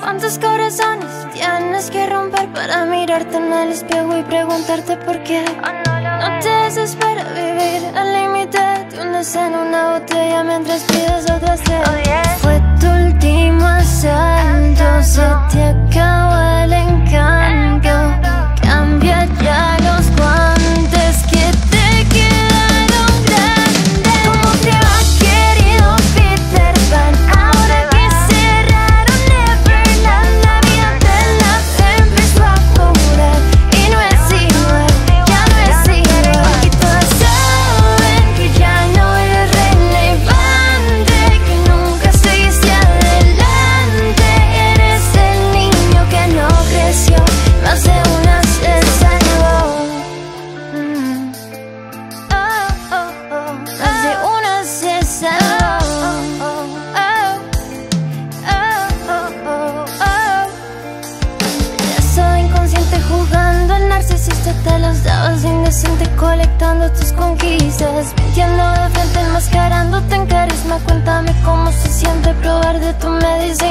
¿Cuántos corazones tienes que romper para mirarte en el espejo y preguntarte por qué? No te desespera vivir al límite de un deseo en una botella mientras pides otra sed. Fue tu último asalto, se te acabó te los dabas indecente colectando tus conquistas. Mintiendo de frente enmascarándote en carisma. Cuéntame cómo se siente probar de tu medicina